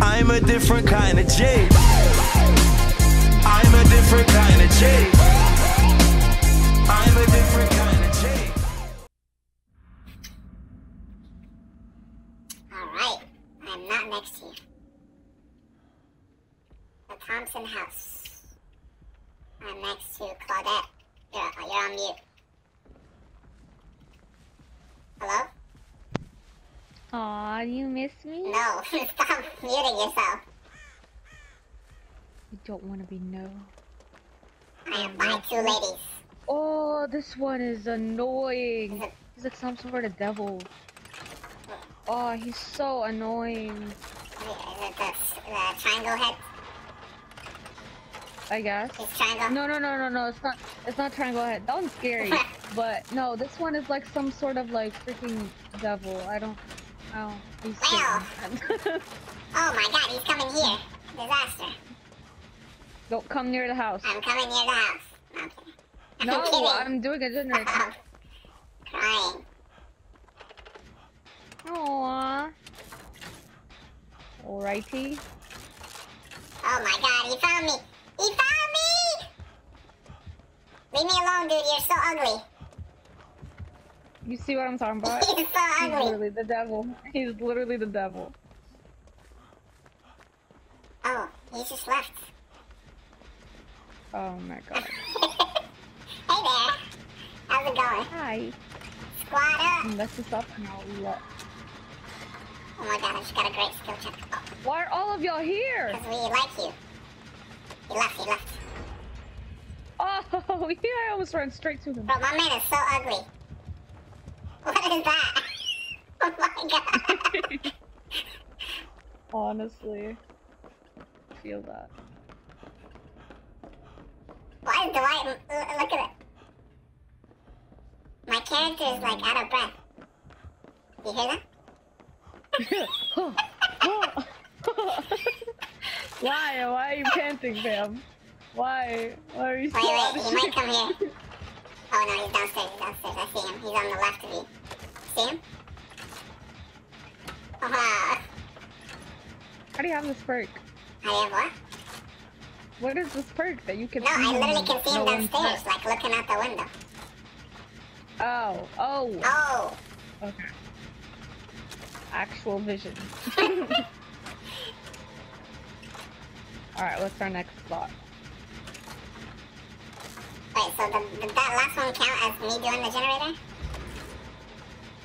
I'm a different kind of J. I'm a different kind of J. I'm a different kind of J. Alright, I'm not next to you. The Thompson house. I'm next to Claudette. You're, you're on mute. Hello? Aw, you miss me? No, stop muting yourself. You don't want to be no. I am by two ladies. Oh, this one is annoying. He's like some sort of devil. Oh, he's so annoying. is it the, the triangle head? I guess. His triangle? No, no, no, no, no. It's not. It's not triangle head. That one's scary. but no, this one is like some sort of like freaking devil. I don't. Oh, he's. Satan. Oh my god, he's coming here. Disaster. don't come near the house. I'm coming near the house. No, I'm kidding. I'm No, kidding. I'm doing a generator. Stop. Crying. Aww. Alrighty. Oh my god, he found me! He found me! Leave me alone, dude. You're so ugly. You see what I'm talking about? He's so He's literally the devil. He's literally the devil. Oh, he just left. Oh my god. Hey there. How's it going? Hi. Squad up. Mm, Mess this up and I'll. Oh my god, I just got a great skill check. Oh, Why are all of y'all here? because we like you. He left, he left. Oh, yeah, I almost ran straight to him. Bro, my man is so ugly. What is that? Oh my god. Honestly. Feel that. Why is Dwight... Look at it. My character is like out of breath. You hear that? Why? Why are you panting, fam? Why? Why are you so Wait, wait, he might come here. Oh no, he's downstairs, he's downstairs. I see him. He's on the left of you. See him? Uh-huh. How do you have this perk? I have what? What is this perk that you can No, see I literally can see him no downstairs, like looking out the window. Oh, oh, Oh, okay. Actual vision. Alright, what's our next spot? Wait, so the, that last one count as me doing the generator?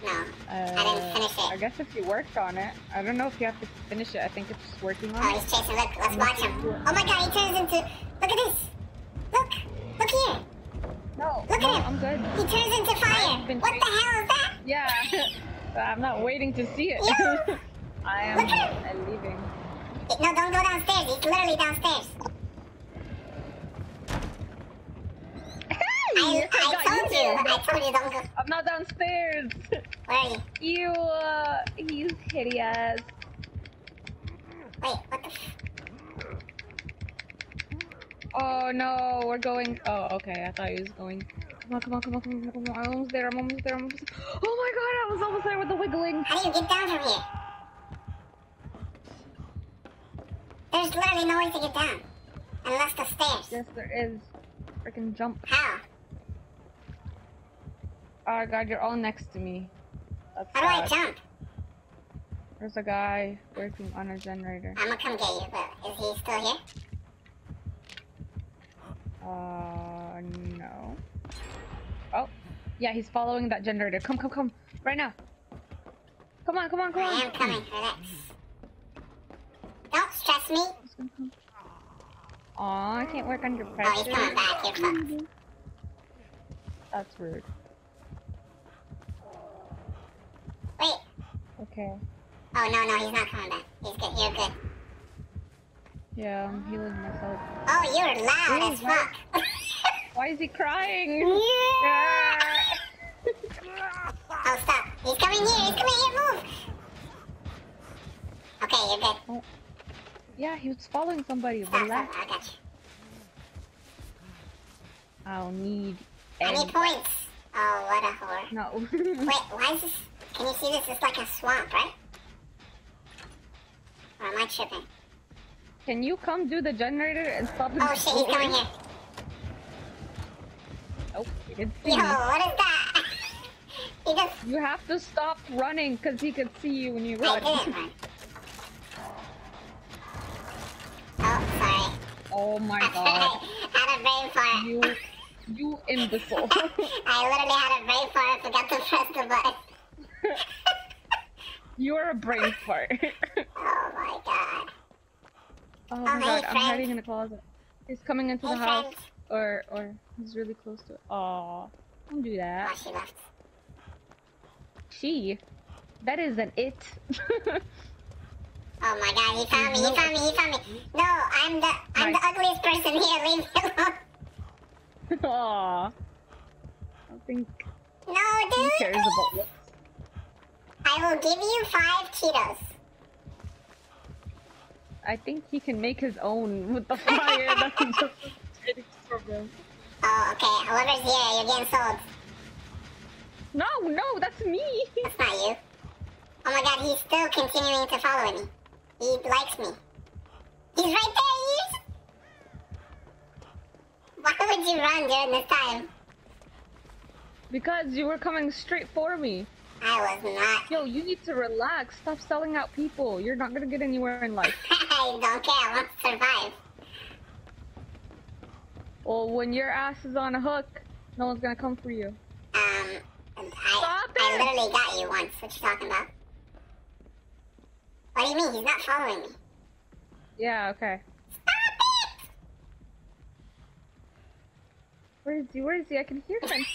No, Uh, I didn't finish it. I guess if you worked on it. I don't know if you have to finish it. I think it's just working Oh, on it. he's chasing. Look, let's watch him. Oh my god, he turns into. Look at this. Look, look here. No, Look no, at him. I'm good. He turns into fire. What the hell is that? Yeah, I'm not waiting to see it. Yeah. I am Look at- I'm leaving. No, don't go downstairs. He's literally downstairs. I, told you. you. I told you don't go. I'm not downstairs. Where are you? you, uh, he's hideous. Wait, what the? F- Oh no, we're going. Oh, okay. I thought he was going. Come on, come on, come on, come on, come on. I'm almost there. I'm almost there. I'm almost there. Oh my god, I was almost there with the wiggling. How do you get down from here? There's literally no way to get down. Unless the stairs. Yes, there is. Freaking jump. How? Oh god, you're all next to me. That's How do I jump? There's a guy working on a generator. I'm gonna come get you, but is he still here? Uh, no. Oh, yeah, he's following that generator. Come, come, come, right now. Come on, come on, come I on. am coming. Relax. Don't stress me. Aw, I can't work under Oh, pressure. he's coming back. You're fucked. That's rude. Wait. Okay. Oh no, no, he's not coming back. He's good. You're good. Yeah, I'm healing myself. Oh, you're loud Ooh, as fuck. Why is he crying? yeah. Ah. Oh, stop. He's coming here. He's coming here. Move. Okay, you're good. Oh. Yeah, he was following somebody. Stop, stop. I got you. I'll need need points. Oh, what a whore. No. Wait, why is this? Can you see this? It's like a swamp, right? Or am I tripping? Can you come do the generator and stop the Oh shit, he's coming here. Oh, he can see Yo, me. what is that? he just. You have to stop running because he could see you when you I run. didn't run. Oh, sorry. oh my god. had a brain fart. You, you imbecile. I literally had a brain fart. I forgot to press the button. You're a brain fart. Oh my god. oh Oh, my god, I'm friend. hiding in the closet. He's coming into the Hey, house. friend. Or, or he's really close to it. Aw, don't do Oh, that. she left. She. That is an it. Oh my god, he found me, he found me, he found me. No, I'm the I'm the ugliest person here, leave me alone. Aw. I think No, he dude. cares about looks. I will give you five Cheetos. I think he can make his own with the fire that he just getting. Oh, okay. Whoever's here, you're getting sold. No, no, that's me. That's not you. Oh my god, he's still continuing to follow me. He likes me. He's right there, he's... Why would you run during this time? Because you were coming straight for me. I was not. Yo, you need to relax. Stop selling out people. You're not gonna get anywhere in life. I don't care, I want to survive. Well, when your ass is on a hook, no one's gonna come for you. Um, I, Stop I it! literally got you once. What you talking about? What do you mean? He's not following me. Yeah, okay. Stop it! Where is he? Where is he? I can hear him.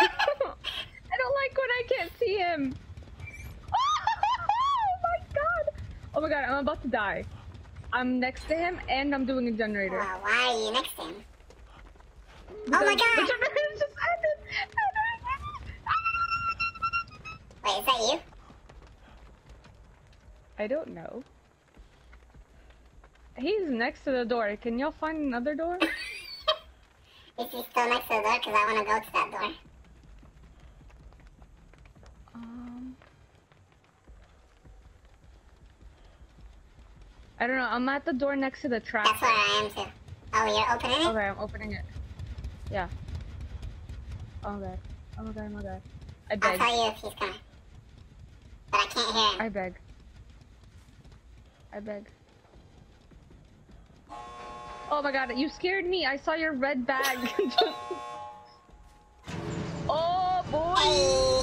I don't like when I can't see him. Oh my god! Oh my god, I'm about to die. I'm next to him and I'm doing a generator. Well, why are you next to him? Because Oh my The God! generator just ended. Wait, is that you? I don't know. He's next to the door. Can y'all find another door? Is he still next to the door? Because I want to go to that door. I don't know. I'm at the door next to the trap. That's where I am too. Oh, you're opening it? Okay, I'm opening it. Yeah. Oh my god. Oh my god, oh my god. I beg. I'll tell you if he's coming. But I can't hear him. I beg. I beg. Oh my god, you scared me. I saw your red bag. oh boy. Hey!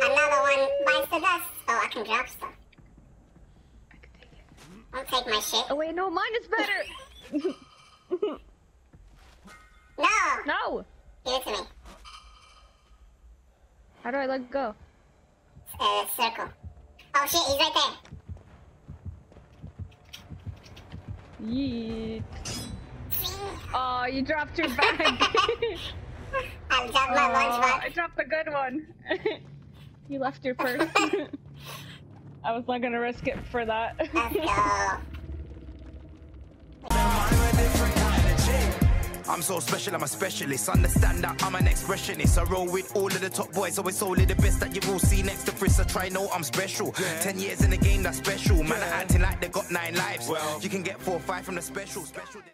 Another one bites the dust. Oh, I can drop stuff. I can take it. Don't take my shit. Oh wait, no, mine is better. No! no. Give it to me. How do I let go? Uh, circle. Oh shit, he's right there. Yeet. Oh, you dropped your bag. I dropped my Oh, I dropped the good one. you left your purse. I was not gonna risk it for that. Let's go. I'm a different kind of chick. I'm so special, I'm a specialist. Understand that I'm an expressionist. I roll with all of the top boys, so it's only the best that you will see next to Fritz. I try, know I'm special. Ten years in the game, that's special. Man, are acting like they got nine lives. Well- you can get four or five from the special. Special.